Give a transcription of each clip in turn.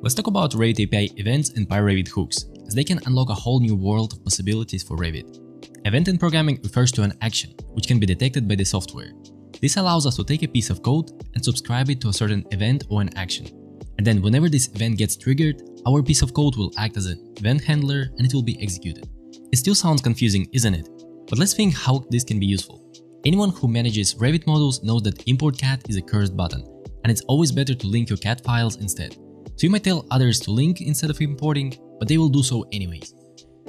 Let's talk about Revit API events and PyRevit hooks, as they can unlock a whole new world of possibilities for Revit. Event in programming refers to an action, which can be detected by the software. This allows us to take a piece of code and subscribe it to a certain event or an action. And then whenever this event gets triggered, our piece of code will act as an event handler and it will be executed. It still sounds confusing, isn't it? But let's think how this can be useful. Anyone who manages Revit models knows that import CAD is a cursed button, and it's always better to link your CAD files instead. So you might tell others to link instead of importing, but they will do so anyways.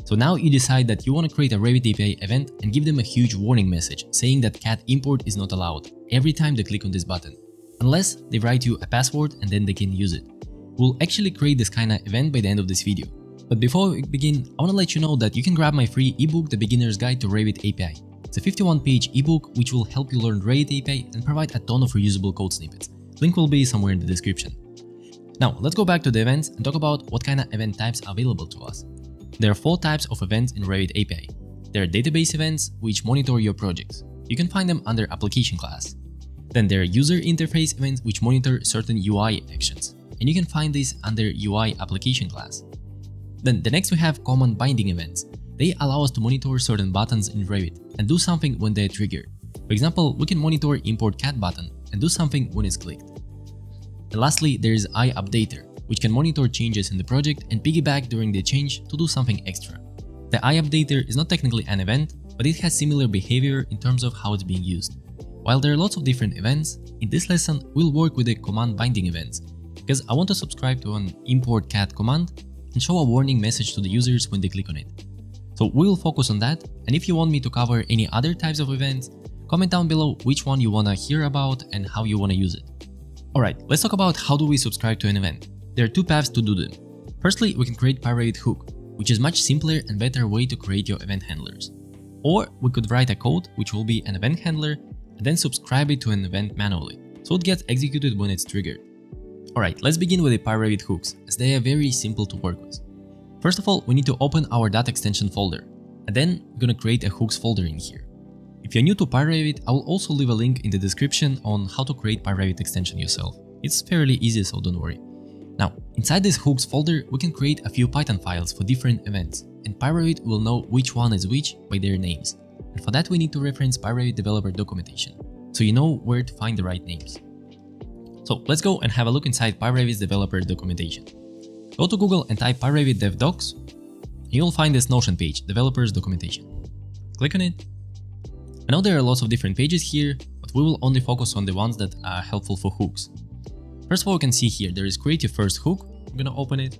So now you decide that you want to create a Revit API event and give them a huge warning message saying that CAD import is not allowed every time they click on this button, unless they write you a password and then they can use it. We'll actually create this kind of event by the end of this video. But before we begin, I want to let you know that you can grab my free ebook, The Beginner's Guide to Revit API. It's a 51 page ebook which will help you learn Revit API and provide a ton of reusable code snippets. Link will be somewhere in the description. Now, let's go back to the events and talk about what kind of event types are available to us. There are four types of events in Revit API. There are database events, which monitor your projects. You can find them under application class. Then there are user interface events, which monitor certain UI actions. And you can find these under UI application class. Then the next we have command binding events. They allow us to monitor certain buttons in Revit and do something when they're triggered. For example, we can monitor import CAD button and do something when it's clicked. And lastly, there is iUpdater, which can monitor changes in the project and piggyback during the change to do something extra. The iUpdater is not technically an event, but it has similar behavior in terms of how it's being used. While there are lots of different events, in this lesson we'll work with the command binding events, because I want to subscribe to an import CAD command and show a warning message to the users when they click on it. So we'll focus on that, and if you want me to cover any other types of events, comment down below which one you wanna hear about and how you wanna use it. Alright, let's talk about how do we subscribe to an event. There are two paths to do them. Firstly, we can create PyRevit hook, which is much simpler and better way to create your event handlers. Or we could write a code which will be an event handler and then subscribe it to an event manually, so it gets executed when it's triggered. Alright, let's begin with the PyRevit hooks, as they are very simple to work with. First of all, we need to open our data extension folder, and then we're gonna create a hooks folder in here. If you're new to PyRevit, I will also leave a link in the description on how to create PyRevit extension yourself. It's fairly easy, so don't worry. Now, inside this hooks folder, we can create a few Python files for different events, and PyRevit will know which one is which by their names. And for that we need to reference PyRevit developer documentation, so you know where to find the right names. So let's go and have a look inside PyRevit's developer documentation. Go to Google and type PyRevit dev docs, you'll find this Notion page, developers documentation. Click on it I know there are lots of different pages here, but we will only focus on the ones that are helpful for hooks. First of all, you can see here, there is create your first hook. I'm gonna open it.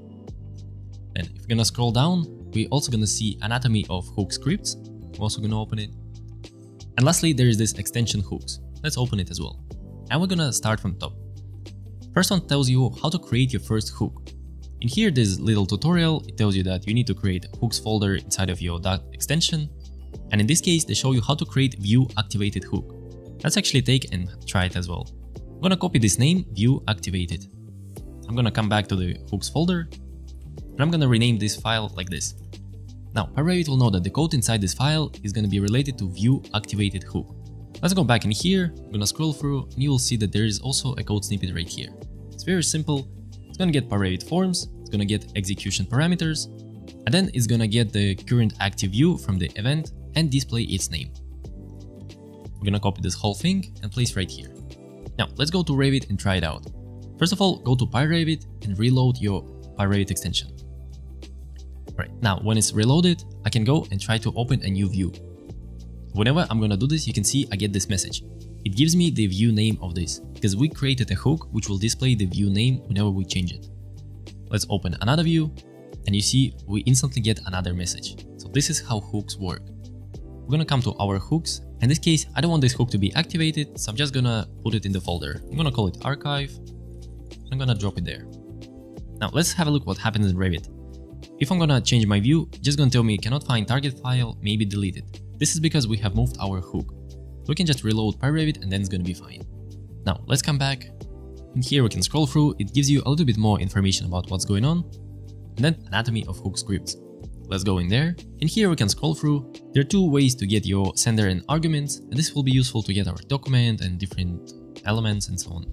And if we're gonna scroll down, we're also gonna see anatomy of hook scripts. We're also gonna open it. And lastly, there is this extension hooks. Let's open it as well. And we're gonna start from top. First one tells you how to create your first hook. In here, this little tutorial, it tells you that you need to create a hooks folder inside of your Dart extension and in this case, they show you how to create view activated hook. Let's actually take and try it as well. I'm gonna copy this name, view activated. I'm gonna come back to the hooks folder, and I'm gonna rename this file like this. Now, PyRevit will know that the code inside this file is gonna be related to view activated hook. Let's go back in here, I'm gonna scroll through, and you will see that there is also a code snippet right here. It's very simple. It's gonna get PyRevit forms, it's gonna get execution parameters, and then it's gonna get the current active view from the event and display its name. We're gonna copy this whole thing and place right here. Now let's go to Revit and try it out. First of all, go to PyRevit and reload your PyRevit extension. Right, now when it's reloaded, I can go and try to open a new view. Whenever I'm gonna do this, you can see I get this message. It gives me the view name of this, because we created a hook which will display the view name whenever we change it. Let's open another view, and you see we instantly get another message. So this is how hooks work we're gonna come to our hooks. In this case, I don't want this hook to be activated, so I'm just gonna put it in the folder. I'm gonna call it archive. I'm gonna drop it there. Now let's have a look what happens in Revit. If I'm gonna change my view, just gonna tell me cannot find target file, maybe deleted. This is because we have moved our hook. We can just reload PyRevit and then it's gonna be fine. Now let's come back. And here we can scroll through, it gives you a little bit more information about what's going on. And then anatomy of hook scripts. Let's go in there. And here we can scroll through. There are two ways to get your sender and arguments, and this will be useful to get our document and different elements and so on.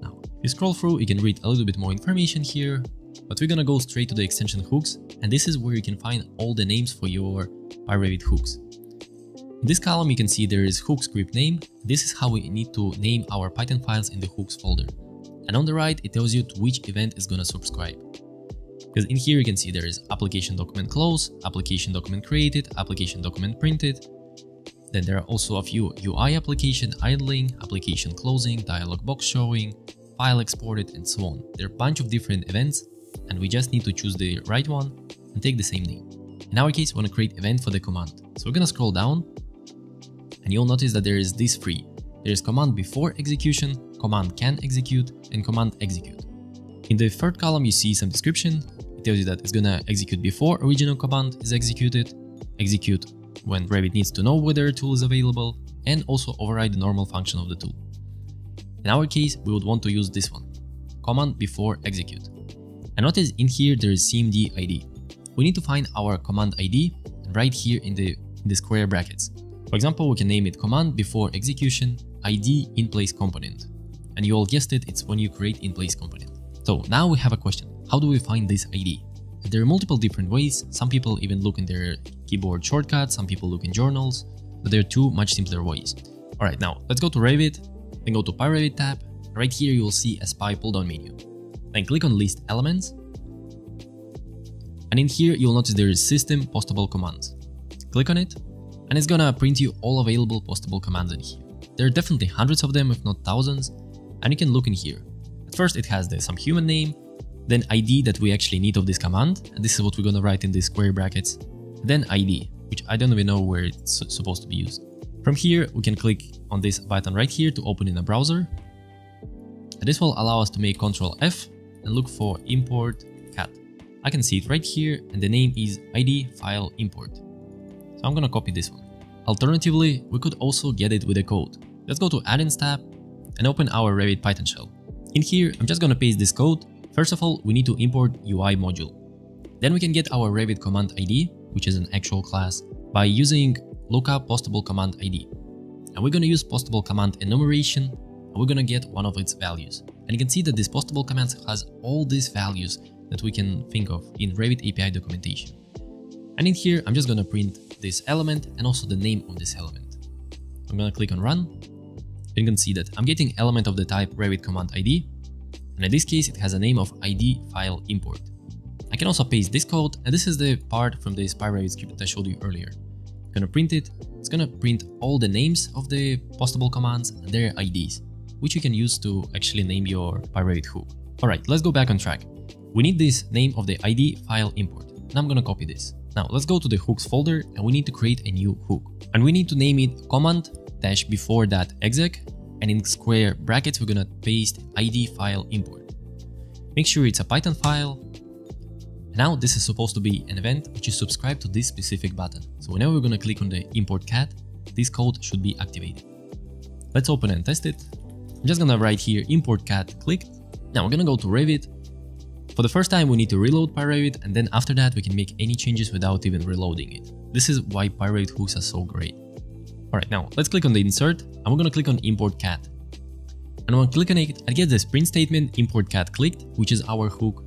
Now, If you scroll through, you can read a little bit more information here, but we're gonna go straight to the extension hooks, and this is where you can find all the names for your PyRevit hooks. In this column, you can see there is hook script name. This is how we need to name our Python files in the hooks folder. And on the right, it tells you to which event is gonna subscribe. Because in here you can see there is application document close, application document created, application document printed. Then there are also a few UI application idling, application closing, dialog box showing, file exported, and so on. There are a bunch of different events, and we just need to choose the right one and take the same name. In our case, we want to create event for the command. So we're gonna scroll down, and you'll notice that there is this three. There is command before execution, command can execute, and command execute. In the third column, you see some description. It tells you that it's gonna execute before original command is executed, execute when Revit needs to know whether a tool is available, and also override the normal function of the tool. In our case, we would want to use this one, command before execute. And notice in here there is CMD ID. We need to find our command ID right here in the, in the square brackets. For example, we can name it command before execution ID in place component. And you all guessed it, it's when you create in place component. So now we have a question. How do we find this ID? There are multiple different ways. Some people even look in their keyboard shortcuts, some people look in journals, but there are two much simpler ways. Alright, now let's go to Revit, then go to PyRevit tab. Right here you will see a SPY pull-down menu. Then click on List Elements. And in here you'll notice there is System Postable Commands. Click on it, and it's gonna print you all available postable commands in here. There are definitely hundreds of them, if not thousands, and you can look in here. At first it has the some human name, then ID that we actually need of this command, and this is what we're gonna write in these square brackets, then ID, which I don't even know where it's supposed to be used. From here, we can click on this button right here to open in a browser. And this will allow us to make Ctrl F and look for import CAD. I can see it right here and the name is ID file import. So I'm gonna copy this one. Alternatively, we could also get it with a code. Let's go to add-ins tab and open our Revit Python shell. In here, I'm just gonna paste this code. First of all, we need to import UI module. Then we can get our Revit command ID, which is an actual class, by using lookup postable command ID. And we're gonna use postable command enumeration, and we're gonna get one of its values. And you can see that this postable command has all these values that we can think of in Revit API documentation. And in here, I'm just gonna print this element and also the name of this element. I'm gonna click on run. And you can see that I'm getting element of the type Revit command ID. And in this case, it has a name of ID file import. I can also paste this code, and this is the part from the PyRevit script that I showed you earlier. I'm gonna print it. It's gonna print all the names of the postable commands and their IDs, which you can use to actually name your PyRevit hook. Alright, let's go back on track. We need this name of the ID file import, and I'm gonna copy this. Now let's go to the hooks folder and we need to create a new hook. And we need to name it command dash before that exec and in square brackets we're gonna paste id file import. Make sure it's a Python file. Now this is supposed to be an event which is subscribed to this specific button. So whenever we're gonna click on the import CAD, this code should be activated. Let's open and test it. I'm just gonna write here import CAD clicked. Now we're gonna go to Revit for the first time, we need to reload PyRevit, and then after that, we can make any changes without even reloading it. This is why PyRevit hooks are so great. Alright, now let's click on the insert, and we're gonna click on import CAD. And when I click on it, I get this print statement import CAD clicked, which is our hook,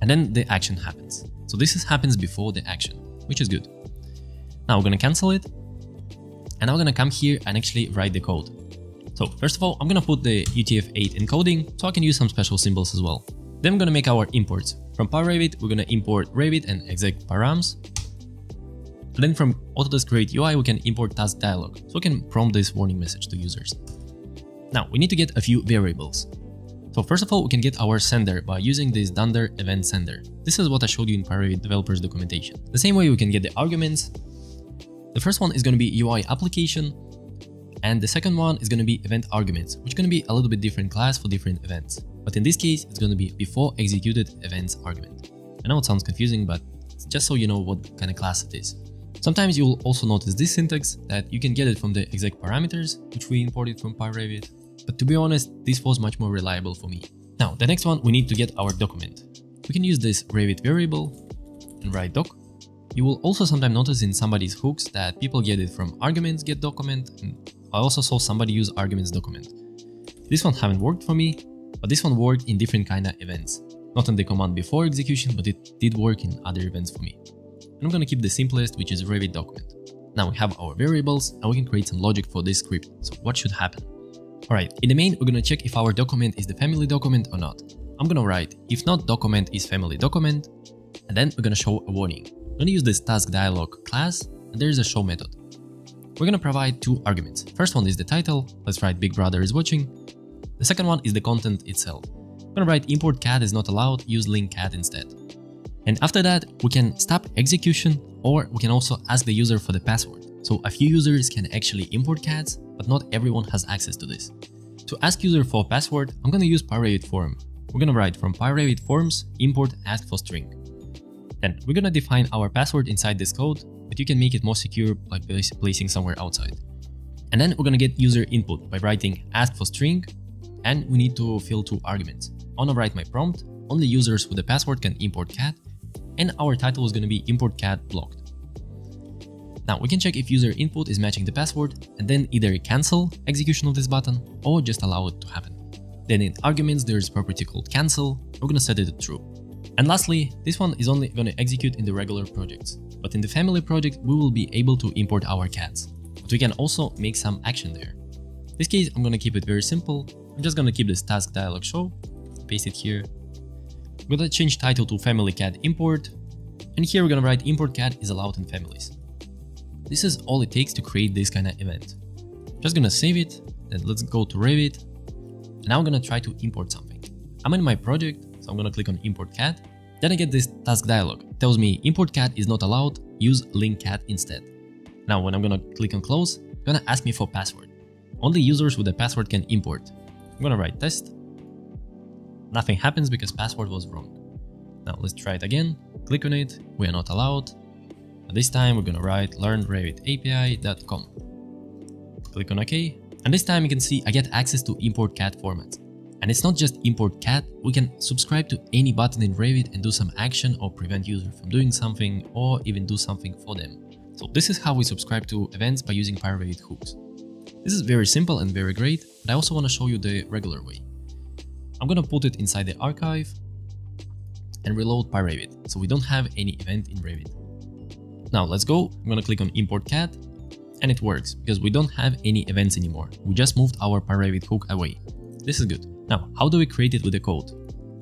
and then the action happens. So this is, happens before the action, which is good. Now we're gonna cancel it, and I'm gonna come here and actually write the code. So first of all, I'm gonna put the UTF-8 encoding so I can use some special symbols as well. Then we're gonna make our imports. From PyRevit, we're gonna import Revit and exec params. Then from Autodesk Create UI, we can import task dialog, so we can prompt this warning message to users. Now, we need to get a few variables. So first of all, we can get our sender by using this dunder event sender. This is what I showed you in PyRevit developers documentation. The same way we can get the arguments. The first one is going to be UI application, and the second one is going to be event arguments, which is going to be a little bit different class for different events. But in this case, it's going to be before executed events argument. I know it sounds confusing, but just so you know what kind of class it is. Sometimes you'll also notice this syntax that you can get it from the exec parameters, which we imported from PyRevit. But to be honest, this was much more reliable for me. Now, the next one, we need to get our document. We can use this Revit variable and write doc. You will also sometimes notice in somebody's hooks that people get it from arguments get document, I also saw somebody use arguments document. This one haven't worked for me, but this one worked in different kind of events. Not in the command before execution, but it did work in other events for me. I'm gonna keep the simplest, which is Revit document. Now we have our variables and we can create some logic for this script. So what should happen? Alright, in the main, we're gonna check if our document is the family document or not. I'm gonna write, if not document is family document, and then we're gonna show a warning. I'm gonna use this task dialog class, and there is a show method. We're gonna provide two arguments. First one is the title, let's write Big Brother is watching. The second one is the content itself. I'm gonna write import CAD is not allowed, use link CAD instead. And after that, we can stop execution or we can also ask the user for the password. So a few users can actually import CADs, but not everyone has access to this. To ask user for password, I'm gonna use PyRevit form. We're gonna write from PyRevit forms import ask for string. Then we're gonna define our password inside this code, but you can make it more secure by placing somewhere outside. And then we're gonna get user input by writing ask for string, and we need to fill two arguments. I wanna write my prompt, only users with a password can import CAD, and our title is gonna be import CAD blocked. Now we can check if user input is matching the password and then either cancel execution of this button or just allow it to happen. Then in arguments there is a property called cancel, we're gonna set it to true. And lastly, this one is only gonna execute in the regular projects, but in the family project we will be able to import our CADs. But we can also make some action there. In this case I'm gonna keep it very simple, I'm just gonna keep this task dialog show, paste it here. I'm gonna change title to family CAD import, and here we're gonna write import CAD is allowed in families. This is all it takes to create this kind of event. Just gonna save it, then let's go to Revit. And now I'm gonna try to import something. I'm in my project, so I'm gonna click on import CAD. Then I get this task dialog. It tells me import CAD is not allowed, use link CAD instead. Now when I'm gonna click on close, it's gonna ask me for password. Only users with a password can import. I'm gonna write test. Nothing happens because password was wrong. Now let's try it again. Click on it, we are not allowed, this time we're gonna write learnrevitapi.com. Click on OK, and this time you can see I get access to import CAD format. And it's not just import CAD, we can subscribe to any button in Revit and do some action or prevent user from doing something or even do something for them. So this is how we subscribe to events by using PyRevit hooks. This is very simple and very great, but I also want to show you the regular way. I'm gonna put it inside the archive and reload PyRevit, so we don't have any event in Revit. Now let's go, I'm gonna click on import CAD and it works because we don't have any events anymore. We just moved our PyRevit hook away. This is good. Now, how do we create it with the code?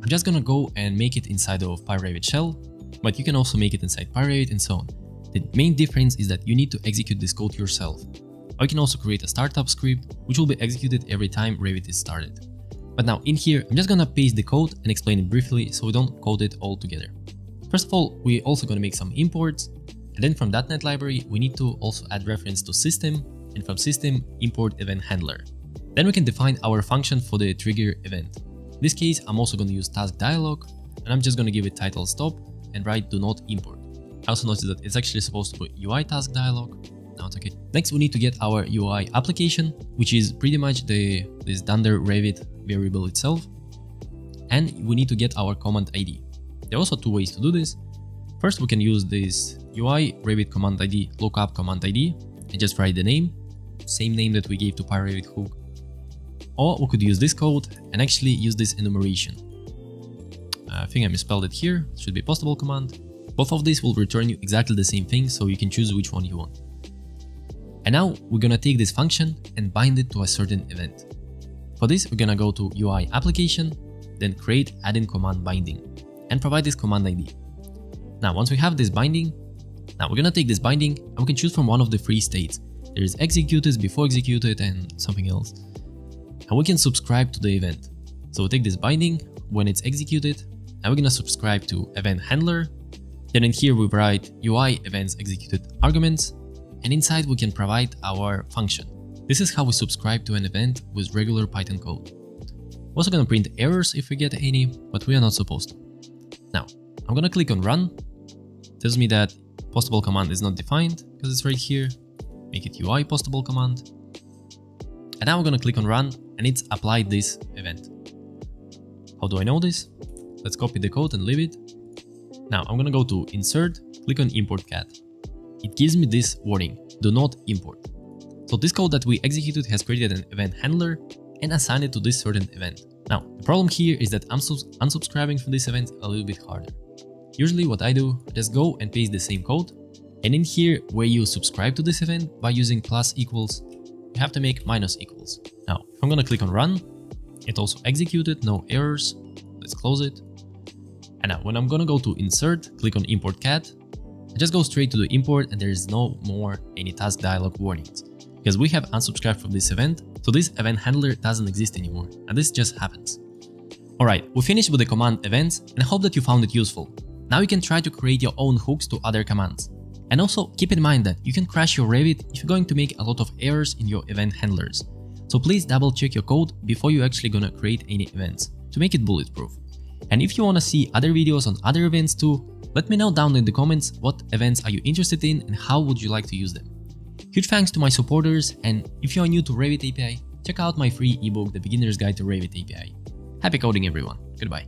I'm just gonna go and make it inside of PyRevit shell, but you can also make it inside PyRevit and so on. The main difference is that you need to execute this code yourself. Or you can also create a startup script, which will be executed every time Revit is started. But now in here, I'm just gonna paste the code and explain it briefly so we don't code it all together. First of all, we're also gonna make some imports and then from that .NET library, we need to also add reference to system, and from system, import event handler. Then we can define our function for the trigger event. In this case, I'm also going to use task dialog, and I'm just going to give it title stop and write do not import. I also noticed that it's actually supposed to be UI task dialog. It's okay. Next, we need to get our UI application, which is pretty much the this dunder Revit variable itself. And we need to get our command ID. There are also two ways to do this. First, we can use this UI Revit command ID lookup command ID and just write the name, same name that we gave to PyRevit hook. Or we could use this code and actually use this enumeration. Uh, I think I misspelled it here, it should be postable command. Both of these will return you exactly the same thing, so you can choose which one you want. And now we're gonna take this function and bind it to a certain event. For this, we're gonna go to UI application, then create add-in command binding, and provide this command ID. Now, once we have this binding, now we're gonna take this binding and we can choose from one of the three states. There is executed, before executed, and something else. And we can subscribe to the event. So we take this binding when it's executed, and we're gonna subscribe to event handler. Then in here we write UI events executed arguments, and inside we can provide our function. This is how we subscribe to an event with regular Python code. We're also gonna print errors if we get any, but we are not supposed to. Now, I'm gonna click on run. Tells me that Postable command is not defined because it's right here. Make it UI postable command. And now we're gonna click on run and it's applied this event. How do I know this? Let's copy the code and leave it. Now I'm gonna go to insert, click on import CAD. It gives me this warning, do not import. So this code that we executed has created an event handler and assigned it to this certain event. Now, the problem here is that I'm unsubscribing from this event a little bit harder. Usually what I do, just go and paste the same code, and in here where you subscribe to this event by using plus equals, you have to make minus equals. Now, if I'm gonna click on run, it also executed, no errors, let's close it. And now when I'm gonna go to insert, click on import CAD, I just go straight to the import and there is no more any task dialog warnings because we have unsubscribed from this event, so this event handler doesn't exist anymore, and this just happens. Alright, we finished with the command events and I hope that you found it useful. Now you can try to create your own hooks to other commands. And also keep in mind that you can crash your Revit if you're going to make a lot of errors in your event handlers. So please double check your code before you actually gonna create any events to make it bulletproof. And if you wanna see other videos on other events too, let me know down in the comments what events are you interested in and how would you like to use them. Huge thanks to my supporters, and if you are new to Revit API, check out my free ebook The Beginner's Guide to Revit API. Happy coding everyone, goodbye.